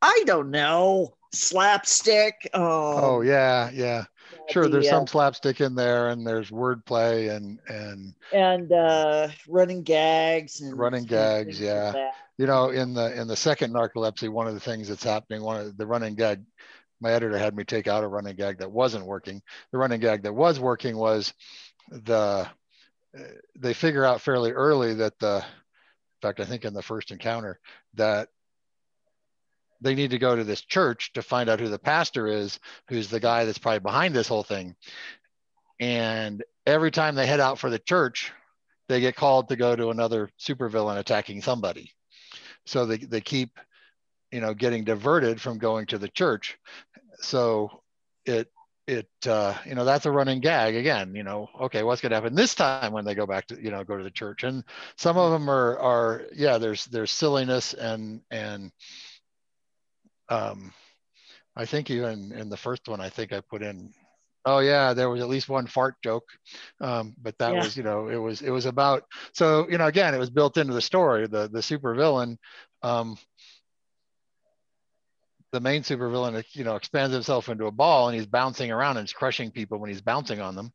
I don't know. Slapstick. Um, oh yeah, yeah sure the, there's some uh, slapstick in there and there's wordplay and and and uh running gags and running gags yeah like you know in the in the second narcolepsy one of the things that's happening one of the running gag my editor had me take out a running gag that wasn't working the running gag that was working was the they figure out fairly early that the fact i think in the first encounter that they need to go to this church to find out who the pastor is, who's the guy that's probably behind this whole thing. And every time they head out for the church, they get called to go to another supervillain attacking somebody. So they, they keep, you know, getting diverted from going to the church. So it it uh, you know that's a running gag again you know okay what's going to happen this time when they go back to you know go to the church and some of them are are yeah there's there's silliness and and um i think even in the first one i think i put in oh yeah there was at least one fart joke um, but that yeah. was you know it was it was about so you know again it was built into the story the the super villain um, the main supervillain, you know, expands himself into a ball and he's bouncing around and he's crushing people when he's bouncing on them.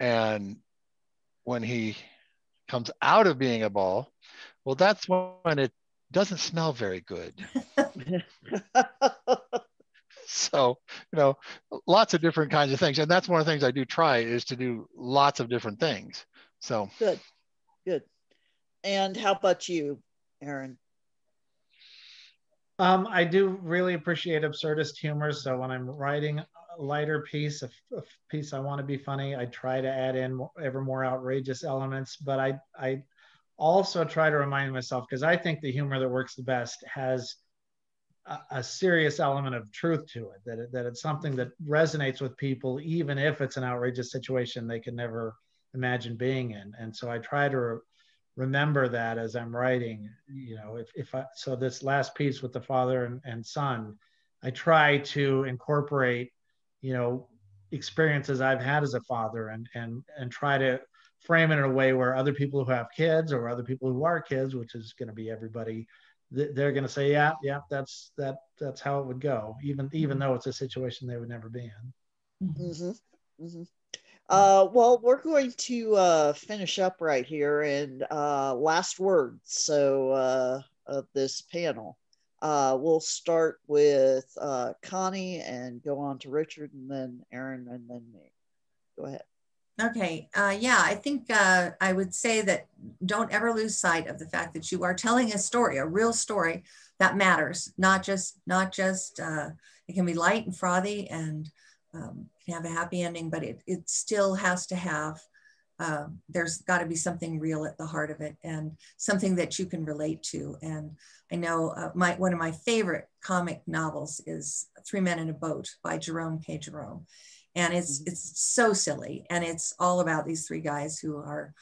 And when he comes out of being a ball, well, that's when it doesn't smell very good. *laughs* *laughs* so, you know, lots of different kinds of things. And that's one of the things I do try is to do lots of different things. So good, good. And how about you, Aaron? Um, I do really appreciate absurdist humor. So when I'm writing a lighter piece, a, a piece I want to be funny, I try to add in ever more outrageous elements. But I, I also try to remind myself because I think the humor that works the best has a, a, serious element of truth to it. That it, that it's something that resonates with people, even if it's an outrageous situation they can never imagine being in. And so I try to remember that as I'm writing, you know, if, if I, so this last piece with the father and, and son, I try to incorporate, you know, experiences I've had as a father and, and, and try to frame it in a way where other people who have kids or other people who are kids, which is going to be everybody, they're going to say, yeah, yeah, that's, that, that's how it would go. Even, even though it's a situation they would never be in. Mm-hmm. Mm-hmm. Uh, well, we're going to uh, finish up right here and uh, last words so uh, of this panel. Uh, we'll start with uh, Connie and go on to Richard and then Aaron and then me. Go ahead. Okay. Yeah, I think I would say that don't ever lose sight of the fact that you are telling a story, a real story that matters. Not just, not just. It can be light and frothy and um, can have a happy ending, but it, it still has to have, uh, there's got to be something real at the heart of it and something that you can relate to. And I know uh, my, one of my favorite comic novels is Three Men in a Boat by Jerome K. Jerome. And it's, mm-hmm. it's so silly. And it's all about these three guys who are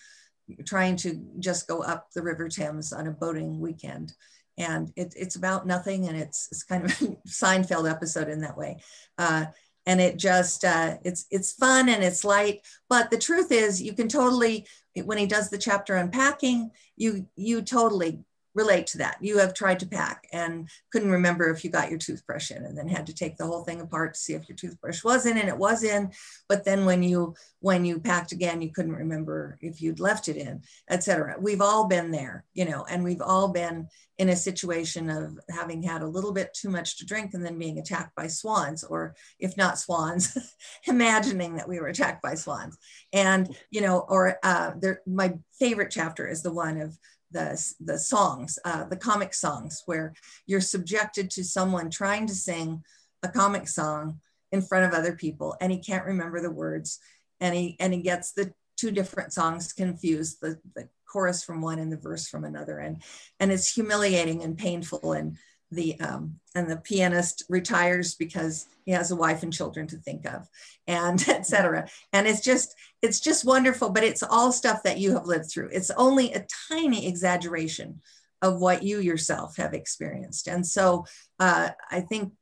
trying to just go up the River Thames on a boating weekend and it, it's about nothing and it's, it's kind of *laughs* a Seinfeld episode in that way. Uh, and it just uh, it's it's fun and it's light. But the truth is you can totally when he does the chapter unpacking you you totally relate to that. You have tried to pack and couldn't remember if you got your toothbrush in and then had to take the whole thing apart to see if your toothbrush was in and it was in. But then when you when you packed again, you couldn't remember if you'd left it in, etc. We've all been there, you know, and we've all been in a situation of having had a little bit too much to drink and then being attacked by swans, or if not swans, *laughs* imagining that we were attacked by swans. And, you know, or uh, there, my favorite chapter is the one of the, the songs, uh, the comic songs, where you're subjected to someone trying to sing a comic song in front of other people and he can't remember the words and he and he gets the two different songs confused the, the chorus from one and the verse from another and and it's humiliating and painful and the um, and the pianist retires because he has a wife and children to think of and *laughs* etc and it's just it's just wonderful but it's all stuff that you have lived through. It's only a tiny exaggeration of what you yourself have experienced. And so uh, i think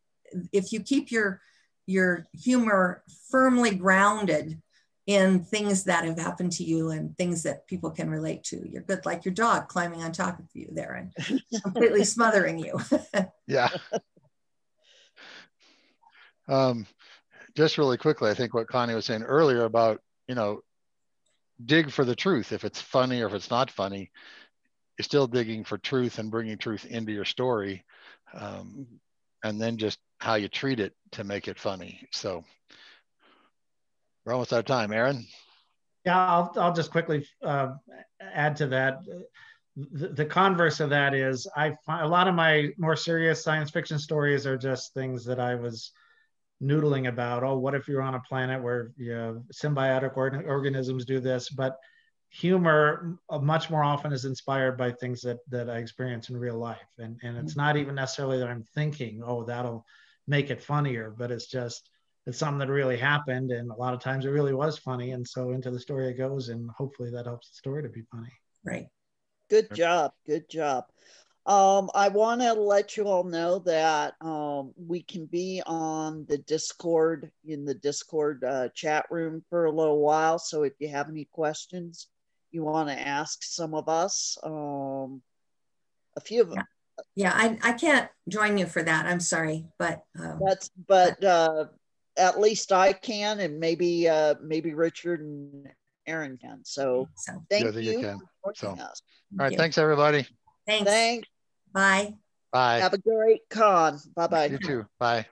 if you keep your your humor firmly grounded in things that have happened to you and things that people can relate to. You're good, like your dog climbing on top of you there and *laughs* completely smothering you. *laughs* yeah. Um, just really quickly, I think what Connie was saying earlier about, you know, dig for the truth. If it's funny or if it's not funny, you're still digging for truth and bringing truth into your story. Um, and then just how you treat it to make it funny. So we're almost out of time. Aaron? Yeah, I'll, I'll just quickly uh, add to that. The, the, converse of that is I find a lot of my more serious science fiction stories are just things that I was noodling about. Oh, what if you're on a planet where you know, symbiotic or- organisms do this? But humor uh, much more often is inspired by things that, that I experience in real life. And, and it's not even necessarily that I'm thinking, oh, that'll make it funnier, but it's just it's something that really happened, and a lot of times it really was funny, and so into the story it goes, and hopefully that helps the story to be funny. Right. Good job. Good job. Um, I want to let you all know that um, we can be on the Discord in the Discord uh, chat room for a little while. So if you have any questions you want to ask some of us, um, a few of them. Yeah, I, I can't join you for that. I'm sorry, but um, that's but uh, at least I can, and maybe uh, maybe Richard and Aaron can. So, so thank Yeah, you. you can. for So, joining us. All right. you. Thanks, everybody. Thanks. Thanks. Bye. Bye. Have a great con. Bye bye. You too. Bye.